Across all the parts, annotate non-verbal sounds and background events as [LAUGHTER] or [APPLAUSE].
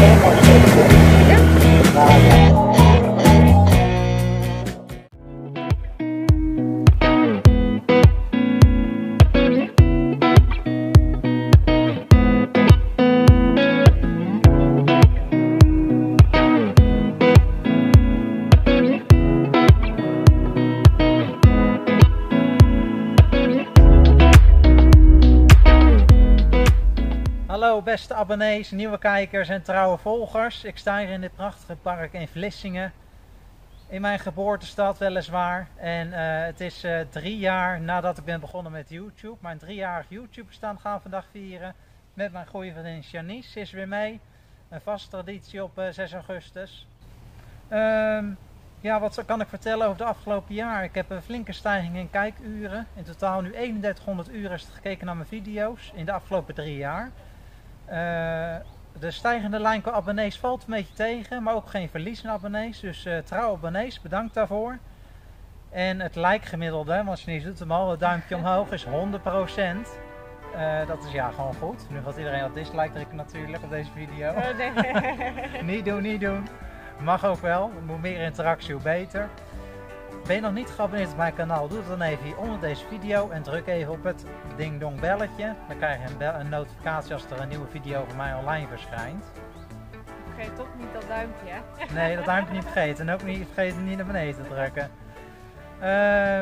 Gracias. Beste abonnees, nieuwe kijkers en trouwe volgers. Ik sta hier in dit prachtige park in Vlissingen. In mijn geboortestad weliswaar. En eh, het is eh, drie jaar nadat ik ben begonnen met YouTube. Mijn driejarig YouTube bestaan gaan vandaag vieren. Met mijn goede vriendin Janice. Is weer mee. Een vaste traditie op eh, 6 augustus. Ehm, ja, wat kan ik vertellen over de afgelopen jaar? Ik heb een flinke stijging in kijkuren. In totaal nu 3100 uur is het gekeken naar mijn video's in de afgelopen drie jaar. Eh, de stijgende lijn qua abonnees valt een beetje tegen, maar ook geen verlies in abonnees. Dus uh, trouw abonnees, bedankt daarvoor. En het like-gemiddelde, want je doet hem al, het duimpje omhoog is 100%. Uh, dat is ja gewoon goed. Nu gaat iedereen dat dislike drukken natuurlijk op deze video. Oh, nee. [LAUGHS] niet doen, niet doen. Mag ook wel. Hoe meer interactie, hoe beter. Ben je nog niet geabonneerd op mijn kanaal, doe het dan even hier onder deze video en druk even op het ding dong belletje. Dan krijg je een, een, notificatie als er een nieuwe video van mij online verschijnt. Vergeet toch niet dat duimpje, hè? Nee, dat duimpje niet vergeten. En ook niet vergeten niet naar beneden te drukken.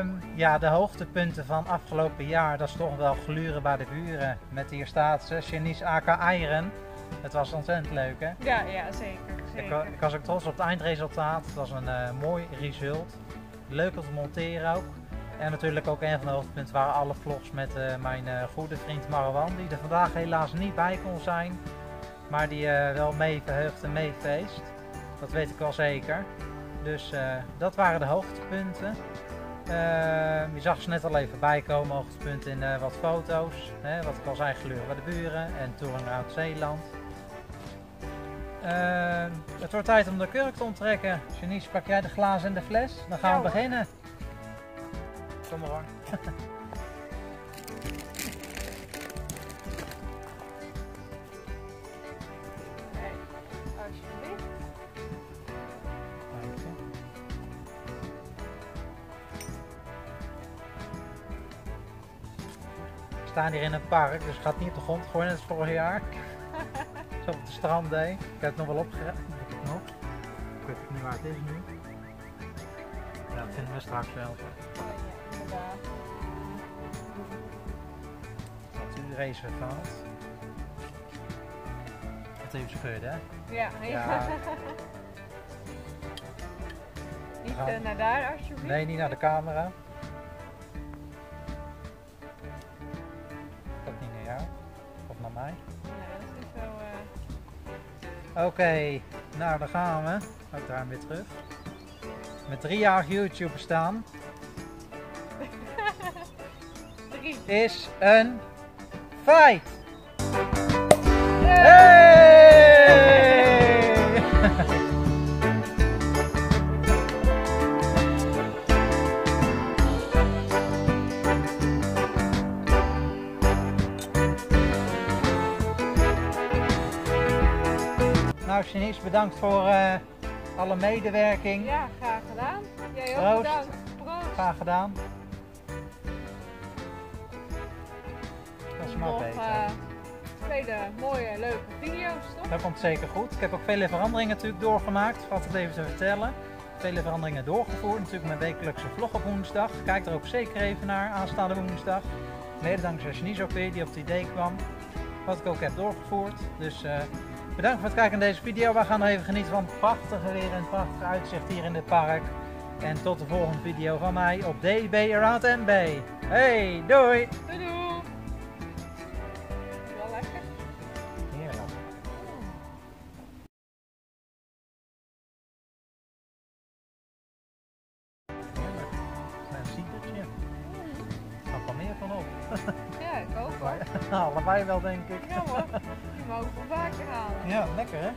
Um, ja, de hoogtepunten van afgelopen jaar, dat is toch wel gluren bij de buren. Met hier staat ze, Janice AK Iron. Het was ontzettend leuk, hè? Ja, ja zeker. zeker. Ik, ik, was ook trots op het eindresultaat. Het was een uh, mooi result. Leuk om te monteren ook. En natuurlijk ook een van de hoogtepunten waren alle vlogs met uh, mijn uh, goede vriend Marwan, die er vandaag helaas niet bij kon zijn. Maar die wel mee verheugt en meefeest. Dat weet ik wel zeker. Dus dat waren de hoogtepunten. je zag ze net al even bijkomen, hoogtepunten in wat foto's. Hè, wat ik al zei, geleuren bij de buren en touring uit Zeeland. Uh, het wordt tijd om de kurk te onttrekken. Janice, pak jij de glazen en de fles? Dan gaan ja, we beginnen. Kom maar hoor. Nee, alsjeblieft. Dank je. We staan hier in een park, dus het gaat niet op de grond gooien net als vorig jaar op de strand deed. Ik heb het nog wel opgeruimd. Nog. Ik weet niet waar het is nu. Ja, dat vinden we straks wel. Oh, ja, inderdaad. Natuurreservaat. Het heeft gebeurd, hè? Ja, Ja. [LAUGHS] niet eh, naar daar alsjeblieft. Nee, niet naar de camera. Ook niet naar jou. Of naar mij. Oké, nou daar gaan we. Draai hem weer terug. Met drie jaar YouTube bestaan [LAUGHS] Drie. is een feit. Hey! Nou, Janice, bedankt voor eh, alle medewerking. Ja, graag gedaan. Jij ook Proost. bedankt. Proost. Graag gedaan. Dat is maar Nog beter. eh, vele mooie, leuke video's, toch? Dat komt zeker goed. Ik heb ook vele veranderingen natuurlijk doorgemaakt. Valt het even te vertellen. Vele veranderingen doorgevoerd. Natuurlijk mijn wekelijkse vlog op woensdag. Kijk er ook zeker even naar aanstaande woensdag. Mede dankzij Janice ook weer die op het idee kwam. Wat ik ook heb doorgevoerd. Dus eh, bedankt voor het kijken naar deze video. We gaan nog even genieten van het prachtige weer en het prachtige uitzicht hier in dit park. En tot de volgende video van mij op DB Around NB. Hey, doei! Doei doei! Van op. [LAUGHS] Ja, ik ook hoor. [LAUGHS] Allebei wel denk ik. Ja hoor, [LAUGHS] die mogen we vaker halen. Ja, lekker hè?